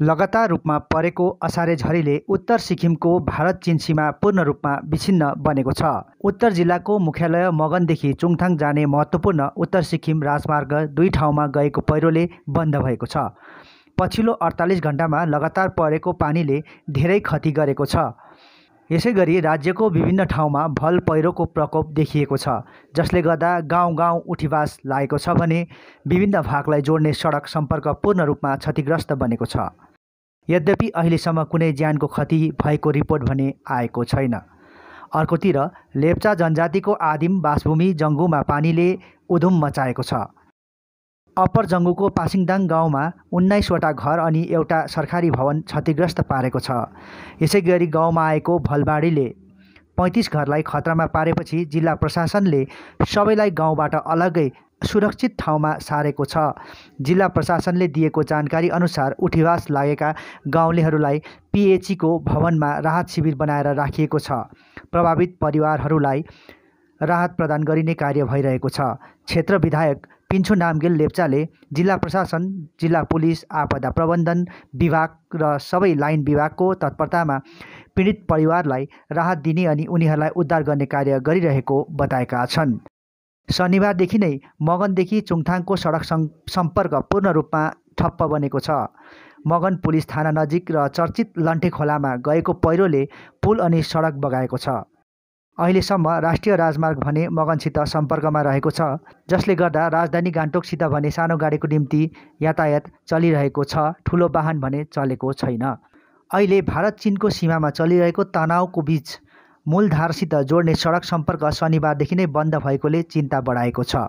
लगातार रूपमा परेको असारे झरीले उत्तर सिक्किमको भारत चीन सीमा पूर्ण रूपमा विच्छिन्न बनेको छ। उत्तर जिल्लाको मुख्यालय मगनदेखि चुङथाङ जाने महत्त्वपूर्ण उत्तर सिक्किम राजमार्ग दुई ठाउँमा गएको पहिरोले बन्द भएको छ। पछिल्लो अडतालिस घन्टामा लगातार परेको पानीले धेरै क्षति गरेको छ। यसै गरी राज्यको विभिन्न ठाउँमा भल पहिरोको प्रकोप देखिएको छ जसले गर्दा गाउँ गाउँ उठिवास लागेको छ भने विभिन्न भागलाई जोड्ने सडक सम्पर्क पूर्ण रूपमा क्षतिग्रस्त बनेको छ। यद्यपि अहिलेसम्म कुनै ज्यानको क्षति भएको रिपोर्ट भने आएको छैन। अर्कोतिर लेप्चा जनजातिको आदिम बासभूमि जङ्गुमा पानीले उधुम मचाएको छ। अप्पर जङ्गुको पासिङदाङ गाउँमा उन्नाइसवटा घर अनि एउटा सरकारी भवन क्षतिग्रस्त पारेको छ। यसै गरी गाउँमा आएको भलबाढीले पैँतिस घरलाई खतरामा पारेपछि जिल्ला प्रशासनले सबैलाई गाउँबाट अलग्गै सुरक्षित ठाउँमा सारेको छ। जिल्ला प्रशासनले दिएको जानकारी अनुसार उठिवास लागेका गाउँलेहरूलाई पिएचईको भवनमा राहत शिविर बनाएर राखिएको छ। प्रभावित परिवारहरूलाई राहत प्रदान गरिने कार्य भइरहेको छ। क्षेत्र विधायक पिन्छो नामगेल लेप्चाले जिल्ला प्रशासन जिल्ला पुलिस आपदा प्रबन्धन विभाग र सबै लाइन विभागको तत्परतामा पीडित परिवारलाई राहत दिने अनि उनीहरूलाई उद्धार गर्ने कार्य गरिरहेको बताएका छन्। शनिबारदेखि नै मगनदेखि चुङथाङको सडक सम्पर्क पूर्ण रूपमा ठप्प बनेको छ। मगन पुलिस थाना नजिक र चर्चित लन्ठे खोलामा गएको पहिरोले पुल अनि सडक बगाएको छ। अहिलेसम्म राष्ट्रिय राजमार्ग भने मगनसित सम्पर्कमा रहेको छ जसले गर्दा राजधानी गान्तोकसित भने सानो गाडीको निम्ति यातायात चलिरहेको छ ठुलो वाहन भने चलेको छैन। अहिले भारत चिनको सीमामा चलिरहेको तनावको बिच मूलधारसित जोड्ने सडक सम्पर्क शनिबारदेखि नै बन्द भएकोले चिन्ता बढाएको छ।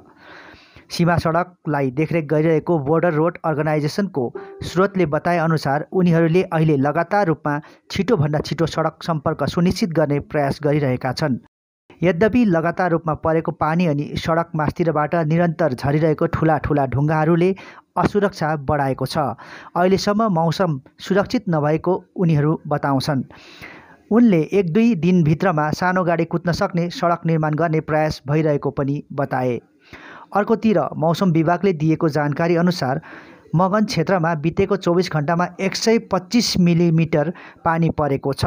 सीमा सडकलाई देखरेख गरिरहेको बोर्डर रोड अर्गनाइजेसनको स्रोतले बताएअनुसार उनीहरूले अहिले लगातार रूपमा छिटोभन्दा छिटो सडक सम्पर्क सुनिश्चित गर्ने प्रयास गरिरहेका छन्। यद्यपि लगातार रूपमा परेको पानी अनि सडक मास्तिरबाट निरन्तर झरिरहेको ठुला ठुला ढुङ्गाहरूले असुरक्षा बढाएको छ। अहिलेसम्म मौसम सुरक्षित नभएको उनीहरू बताउँछन्। उनले एक दुई दिनभित्रमा सानो गाडी कुद्न सक्ने सडक निर्माण गर्ने प्रयास भइरहेको पनि बताए। अर्कोतिर मौसम विभागले दिएको जानकारी अनुसार मगन क्षेत्रमा बितेको चौबिस घन्टामा एक सय पच्चिस मिलिमिटर पानी परेको छ।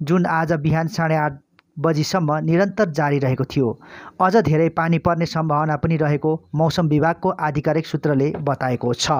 जुन आज बिहान साढे आठ बजीसम्म निरन्तर जारी रहेको थियो। अझ धेरै पानी पर्ने सम्भावना पनि रहेको मौसम विभागको आधिकारिक सूत्रले बताएको छ।